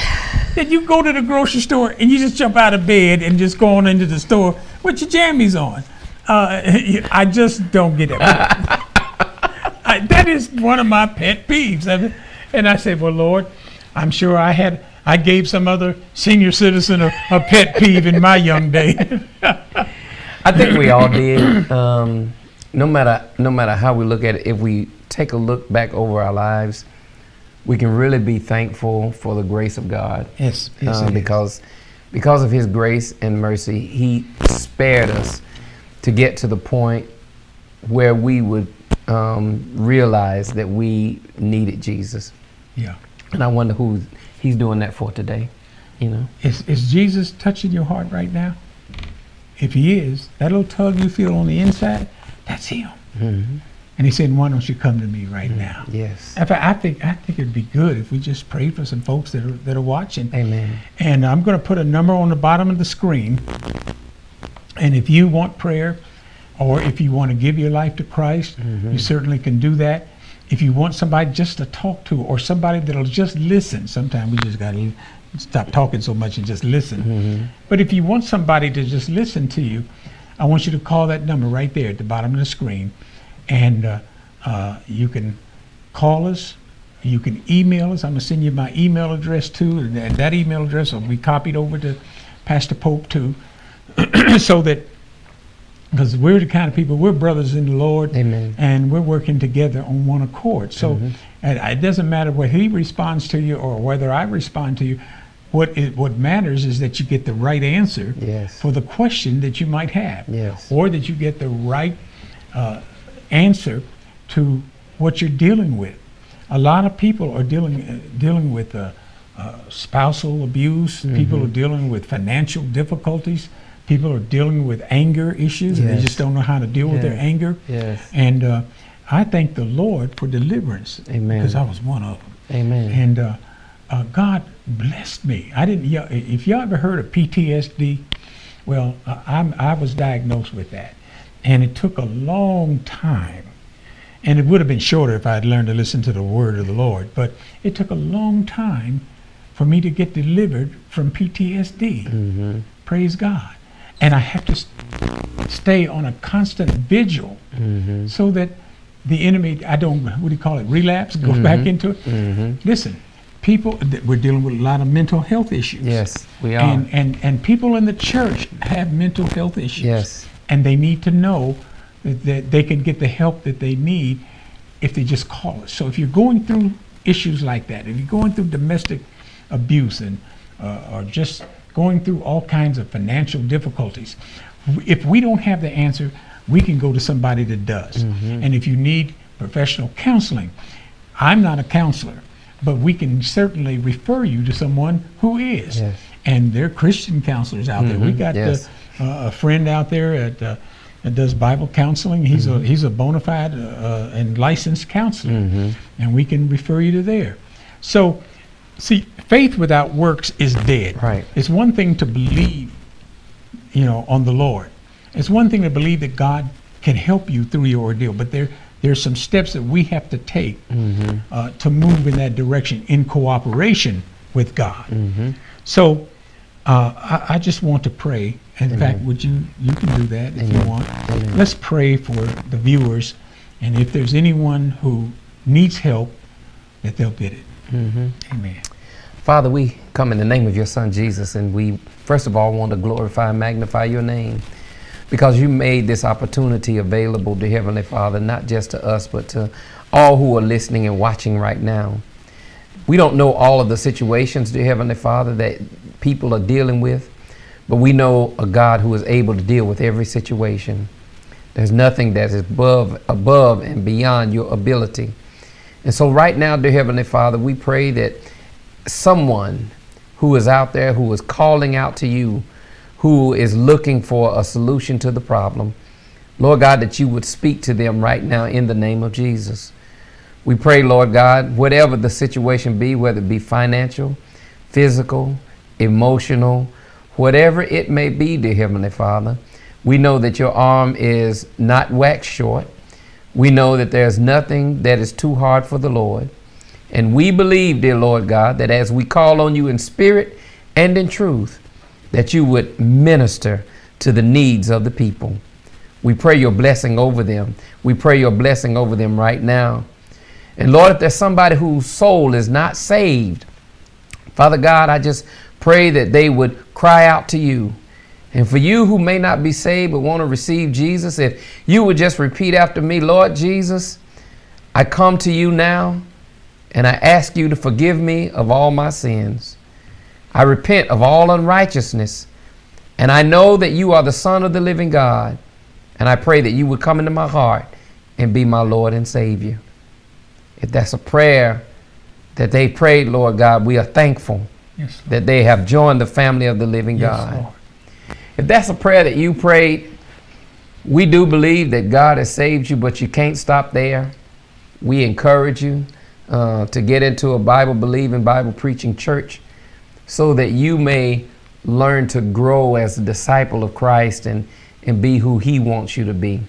that you go to the grocery store and you just jump out of bed and just go on into the store with your jammies on? Uh, (laughs) I just don't get it. (laughs) I, that is one of my pet peeves. I and I said, well, Lord, I'm sure I had, I gave some other senior citizen a, a pet peeve in my young day. (laughs) I think we all did. Um, no matter no matter how we look at it, if we take a look back over our lives, we can really be thankful for the grace of God. yes, um, because because of His grace and mercy, He spared us to get to the point where we would um, realize that we needed Jesus. yeah. And I wonder who He's doing that for today. You know, Is, is Jesus touching your heart right now? If he is, that little tug you feel on the inside, that's him. Mm-hmm. And he said, why don't you come to me right mm-hmm. now? yes, In fact, I think I think it'd be good if we just prayed for some folks that are that are watching. Amen. And I'm going to put a number on the bottom of the screen. And if you want prayer, or if you want to give your life to Christ, mm-hmm. you certainly can do that. If you want somebody just to talk to, or somebody that'll just listen, sometimes we just got to stop talking so much and just listen. But if you want somebody to just listen to you, I want you to call that number right there at the bottom of the screen. And uh, uh, you can call us. You can email us. I'm going to send you my email address too. And that, email address will be copied over to Pastor Pope too. (clears throat) so that, because we're the kind of people, we're brothers in the Lord. Amen. And we're working together on one accord. So and it doesn't matter what he responds to you or whether I respond to you. What it, what matters is that you get the right answer Yes. for the question that you might have Yes. or that you get the right uh, answer to what you're dealing with. A lot of people are dealing uh, dealing with uh, uh, spousal abuse. People are dealing with financial difficulties. People are dealing with anger issues, and they just don't know how to deal with their anger. Yes. And uh, I thank the Lord for deliverance Amen. because I was one of them. Amen. And uh, uh, God blessed me. I didn't. y'all- If y'all ever heard of PTSD, well, I'm, I was diagnosed with that, and it took a long time. And it would have been shorter if I had learned to listen to the word of the Lord. But it took a long time for me to get delivered from PTSD. Mm-hmm. Praise God. And I have to stay on a constant vigil Mm-hmm. so that the enemy, I don't, what do you call it, relapse, go back into it. Mm-hmm. Listen, people, we're dealing with a lot of mental health issues. Yes, we are. And, and, and people in the church have mental health issues. yes. And they need to know that, that they can get the help that they need if they just call us. So if you're going through issues like that, if you're going through domestic abuse and uh, or just going through all kinds of financial difficulties, if we don't have the answer, we can go to somebody that does. Mm-hmm. And if you need professional counseling, I'm not a counselor, but we can certainly refer you to someone who is. Yes. And there are Christian counselors out there. We Mhm, got yes. uh, uh, a friend out there at, uh, that does Bible counseling. He's Mm-hmm. a he's a bona fide uh, uh, and licensed counselor, Mm-hmm. and we can refer you to there. So, see, faith without works is dead. Right. It's one thing to believe, you know, on the Lord. It's one thing to believe that God can help you through your ordeal. But there there's some steps that we have to take uh, to move in that direction in cooperation with God. So uh, I, I just want to pray. In fact, would you you can do that if you want. Let's pray for the viewers, and if there's anyone who needs help, that they'll get it. Amen. Father, we come in the name of your Son Jesus, and we first of all want to glorify and magnify your name because you made this opportunity available to Heavenly Father, not just to us, but to all who are listening and watching right now. We don't know all of the situations, dear Heavenly Father, that people are dealing with, but we know a God who is able to deal with every situation. There's nothing that is above, above and beyond your ability. And so, right now, dear Heavenly Father, we pray that someone who is out there who is calling out to you, who is looking for a solution to the problem, Lord God, that you would speak to them right now in the name of Jesus. We pray, Lord God, whatever the situation be, whether it be financial, physical, emotional, whatever it may be, dear Heavenly Father, we know that your arm is not wax short. We know that there's nothing that is too hard for the Lord. And we believe, dear Lord God, that as we call on you in spirit and in truth, that you would minister to the needs of the people. We pray your blessing over them. We pray your blessing over them right now. And Lord, if there's somebody whose soul is not saved, Father God, I just pray that they would cry out to you. And for you who may not be saved but want to receive Jesus, if you would just repeat after me, Lord Jesus, I come to you now and I ask you to forgive me of all my sins. I repent of all unrighteousness. And I know that you are the Son of the living God. And I pray that you would come into my heart and be my Lord and Savior. If that's a prayer that they prayed, Lord God, we are thankful Yes, that they have joined the family of the living Yes, God. Lord. If that's a prayer that you prayed, we do believe that God has saved you, but you can't stop there. We encourage you uh, to get into a Bible believing, Bible preaching church so that you may learn to grow as a disciple of Christ and, and be who He wants you to be.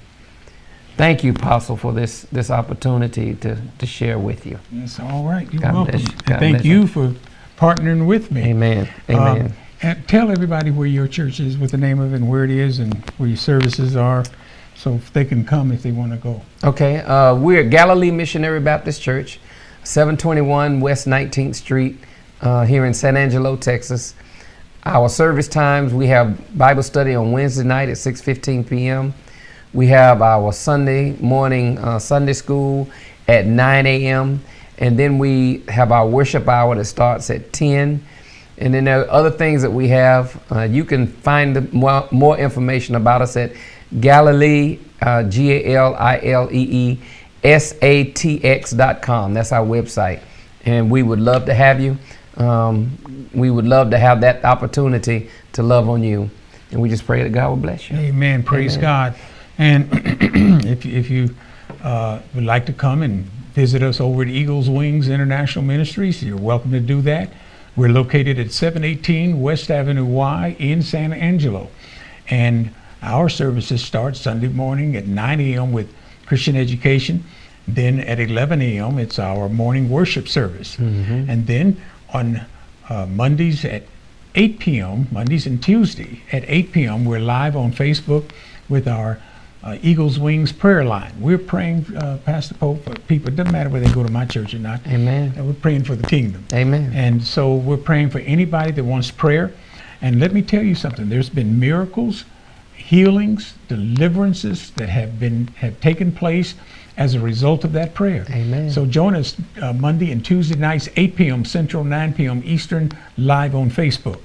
Thank you, Apostle, for this, this opportunity to, to share with you. It's all right. You're God welcome. you. And thank you for partnering with me. Amen. Um, Amen. and tell everybody where your church is, what the name of it, and where it is, and where your services are, so they can come if they want to go. Okay, uh, we're at Galilee Missionary Baptist Church, 721 West 19th Street, uh, here in San Angelo, Texas. Our service times: we have Bible study on Wednesday night at 6:15 p.m. We have our Sunday morning uh, Sunday school at 9 a.m. And then we have our worship hour that starts at 10. And then there are other things that we have. Uh, you can find more, more information about us at Galilee, uh, G A L I L S A T X dot com. That's our website. And we would love to have you. Um, we would love to have that opportunity to love on you. And we just pray that God will bless you. Amen. Praise Amen. God. And (clears throat) if you- if you uh, would like to come and visit us over at Eagles Wings International Ministries, you're welcome to do that. We're located at 718 West Avenue Y in San Angelo, and our services start Sunday morning at 9 a.m. with Christian education. Then at 11 a.m. it's our morning worship service, and then on uh, Mondays at 8 p.m. Mondays and Tuesday at 8 p.m. We're live on Facebook with our uh, Eagles Wings prayer line. We're praying, uh, Pastor Pope, for people. It doesn't matter whether they go to my church or not. Amen. And we're praying for the kingdom. Amen. And so we're praying for anybody that wants prayer. And let me tell you something. There's been miracles, healings, deliverances that have been have taken place as a result of that prayer. Amen. So join us uh, Monday and Tuesday nights, 8 p.m. Central, 9 p.m. Eastern, live on Facebook.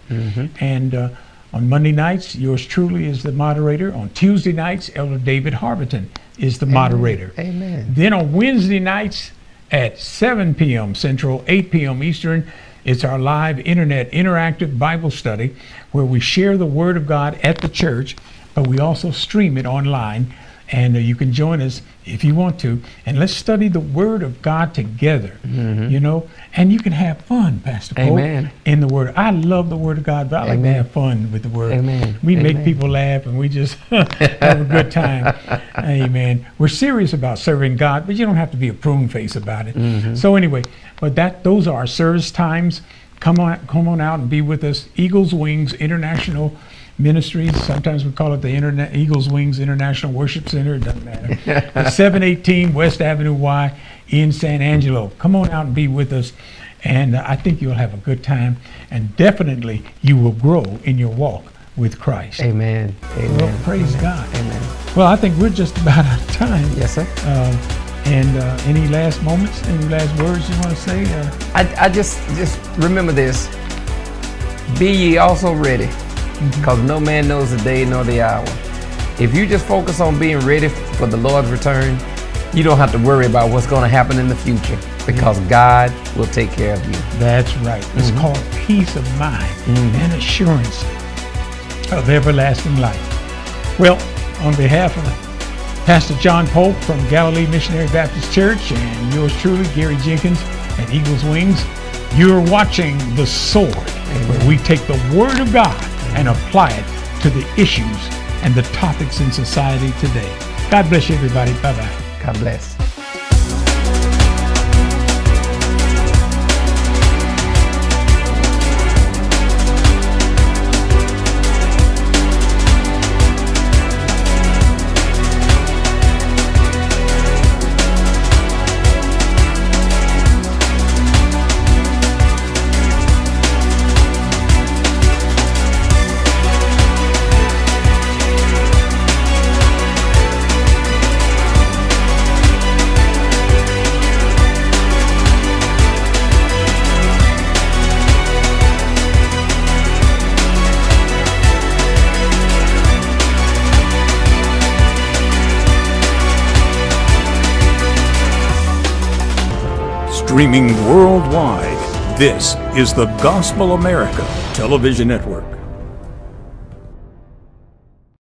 And uh, on Monday nights, yours truly is the moderator. On Tuesday nights, Elder David Harberton is the moderator. Amen. Then on Wednesday nights at 7 p.m. Central, 8 p.m. Eastern, it's our live internet interactive Bible study where we share the Word of God at the church, but we also stream it online and uh, you can join us if you want to. And let's study the Word of God together. You know, and you can have fun, Pastor Cole, Mm-hmm. Amen. in the Word. I love the Word of God, but I like to have fun with the Word. Amen. We make people laugh, and we just (laughs) have a good time. (laughs) Amen. We're serious about serving God, but you don't have to be a prune face about it. Mm-hmm. So anyway, but that those are our service times. Come on, come on out and be with us. Eagles Wings International Ministries. Sometimes we call it the Internet Eagles Wings International Worship Center. It doesn't matter. (laughs) The 718 West Avenue Y in San Angelo. Come on out and be with us. And uh, I think you'll have a good time, and definitely you will grow in your walk with Christ. Amen. Amen. Well, praise God. Amen. Well, I think we're just about out of time. Yes, sir. Um, and uh, any last moments, any last words you want to say? Uh, I, I just just remember this. Be ye also ready, Mm-hmm. because no man knows the day nor the hour. If you just focus on being ready for the Lord's return, you don't have to worry about what's going to happen in the future, because mm-hmm. God will take care of you. that's right. It's mm-hmm. called peace of mind and assurance of everlasting life. Well, on behalf of Pastor John Pope from Galilee Missionary Baptist Church and yours truly, Gary Jenkins at Eagles Wings, you're watching The Sword, where we take the Word of God and apply it to the issues and the topics in society today. God bless you, everybody. Bye bye. God bless. Streaming worldwide, this is the Gospel America Television Network.